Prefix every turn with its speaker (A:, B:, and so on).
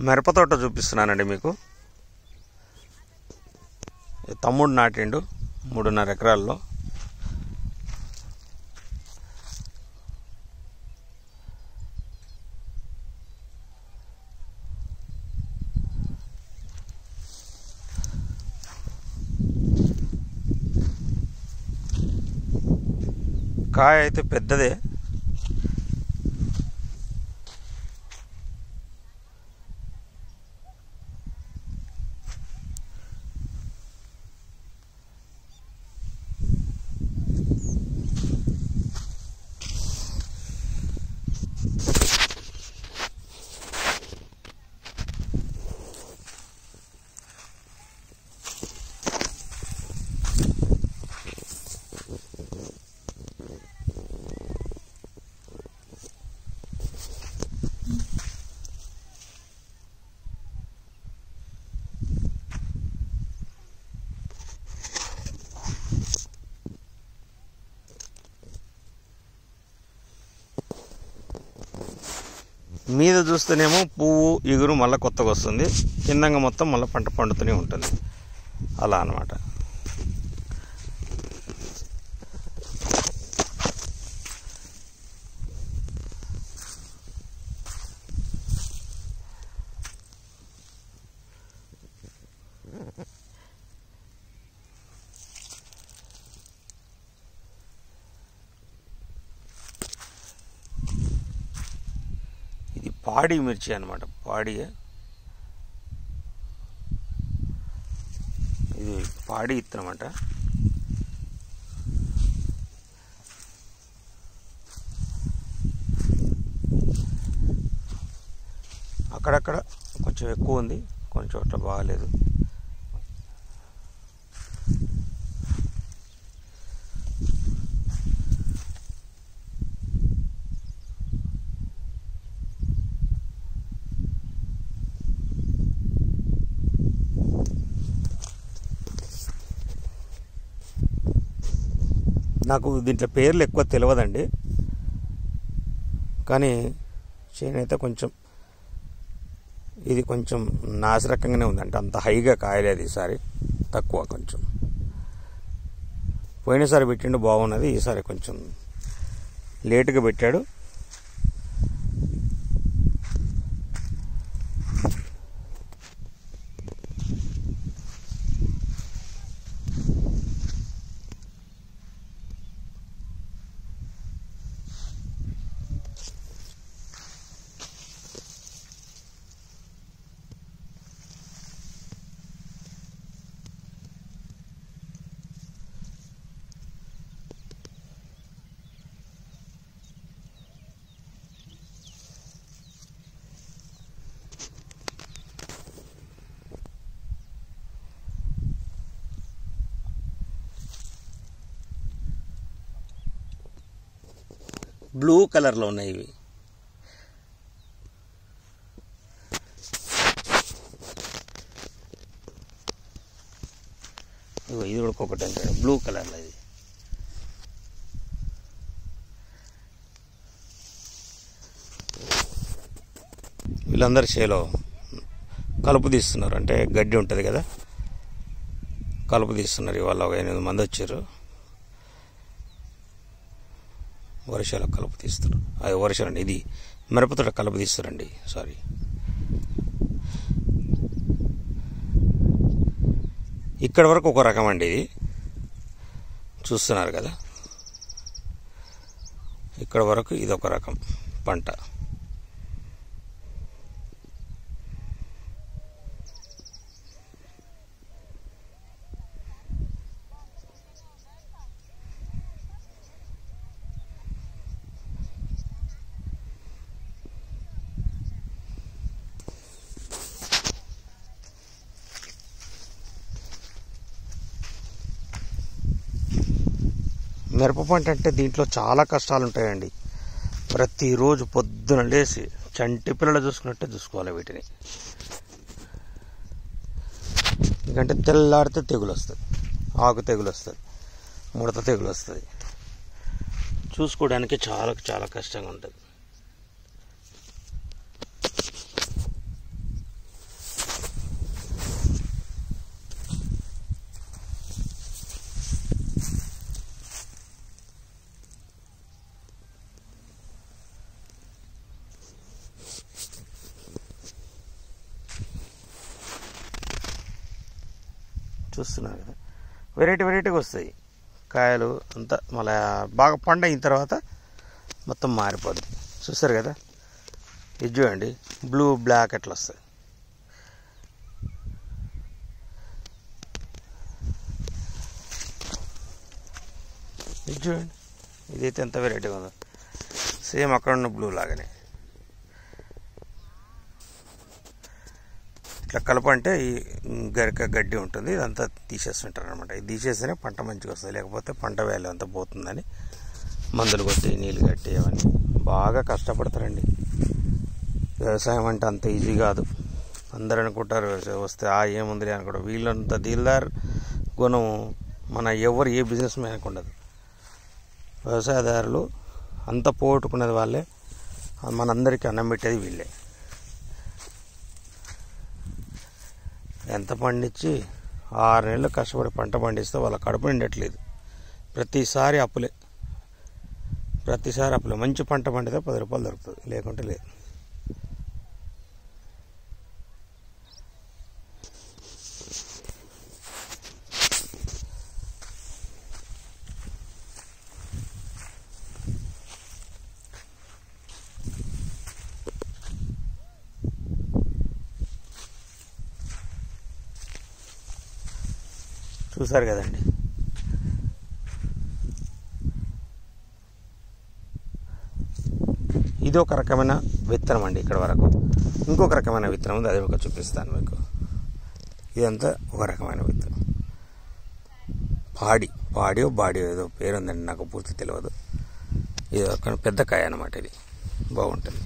A: మిరపతోట చూపిస్తున్నానండి మీకు. తమ్ముడు నాటిండు మూడున్నర ఎకరాల్లో. కాయ అయితే పెద్దదే. మీద చూస్తేనేమో పువ్వు ఇగురు మళ్ళీ కొత్తగా వస్తుంది. కిందంగా మొత్తం మళ్ళీ పంట పండుతూనే ఉంటుంది. అలా అన్నమాట ఇది పాడి మిర్చి అనమాట పాడి. ఇది పాడి ఇత్తనం అంట అక్కడక్కడ కొంచెం ఎక్కువ ఉంది. కొన్ని చోట్ల బాగాలేదు. నాకు దీంట్లో పేర్లు ఎక్కువ తెలియదండి కానీ చేను కొంచెం ఇది కొంచెం నాసిరకంగానే ఉందంటే. అంత హైగా కాయలేదు ఈసారి. తక్కువ కొంచెం. పోయినసారి పెట్టిండు బాగున్నది ఈసారి కొంచెం లేటుగా పెట్టాడు. బ్లూ కలర్లో ఉన్నాయి ఇవి. ఇది కూడా ఒకటి అంటాడు. బ్లూ కలర్లో ఇది. వీళ్ళందరి చేలో కలుపు తీస్తున్నారు. అంటే గడ్డి ఉంటుంది కదా? కలుపు తీస్తున్నారు ఇవాళ ఒక ఎనిమిది మంది వచ్చారు. వర్షాలకు కలుపు తీస్తారు అది వర్షాలండి ఇది మిరపతోట కలుపు తీస్తారండి. సారీ ఇక్కడ వరకు ఒక రకం అండి ఇది. చూస్తున్నారు కదా? ఇక్కడ వరకు ఇది ఒక రకం పంట. మిరప పంట అంటే దీంట్లో చాలా కష్టాలు ఉంటాయండి ప్రతిరోజు పొద్దున లేచి చంటి పిల్లలు చూసుకున్నట్టే చూసుకోవాలి వీటిని. ఎందుకంటే తెల్లారితే తెగులు వస్తుంది ఆకు తెగులు వస్తుంది ముడత తెగులు వస్తుంది చూసుకోవడానికి చాలా చాలా కష్టంగా ఉంటుంది చూస్తున్నారు కదా. వెరైటీ వెరైటీగా వస్తాయి. కాయలు అంతా మళ్ళీ బాగా పండయిన తర్వాత మొత్తం మారిపోద్ది. చూస్తారు కదా? ఇది చూడండి. బ్లూ బ్లాక్ అట్లా వస్తుంది ఇది చూడండి. ఇదైతే ఎంత వెరైటీగా ఉందో. సేమ్ అక్కడ ఉన్న బ్లూ లాగానే. ఇట్లా కలప అంటే ఈ గరిక గడ్డి ఉంటుంది ఇదంతా తీసేస్తుంటారు అనమాట ఇది తీసేస్తేనే పంట మంచిగా వస్తుంది లేకపోతే పంట వేలు అంతా పోతుందని మందులు కొట్టి నీళ్ళు కట్టి అవన్నీ బాగా కష్టపడతారండి. వ్యవసాయం అంటే అంత ఈజీ కాదు. అందరు అనుకుంటారు వస్తే ఆ ఏముంది అనుకుంటారు. వీళ్ళంత దీల్దార్ గుణం మన ఎవరు ఏ బిజినెస్ మ్యాన్కి ఉండదు. వ్యవసాయదారులు అంత పోగొట్టుకునేది వాళ్ళే మనందరికీ అన్నం పెట్టేది వీళ్ళే. ఎంత పండించి ఆరు నెలలు కష్టపడి పంట పండిస్తే వాళ్ళ కడుపు నిండట్లేదు. ప్రతిసారి అప్పులే. ప్రతిసారి అప్పులే. మంచి పంట పండితే పది రూపాయలు దొరుకుతుంది. లేకుంటే లేదు. చూసారు కదండి. ఇది ఒక రకమైన విత్తనం అండి ఇక్కడ వరకు. ఇంకొక రకమైన విత్తనం ఉంది అది ఒక చూపిస్తాను మీకు. ఇదంతా ఒక రకమైన విత్తనం. పాడి పాడియో బాడియో ఏదో పేరు ఉందండి నాకు పూర్తి తెలియదు ఇది ఒక పెద్ద కాయ అన్నమాట ఇది. బాగుంటుంది.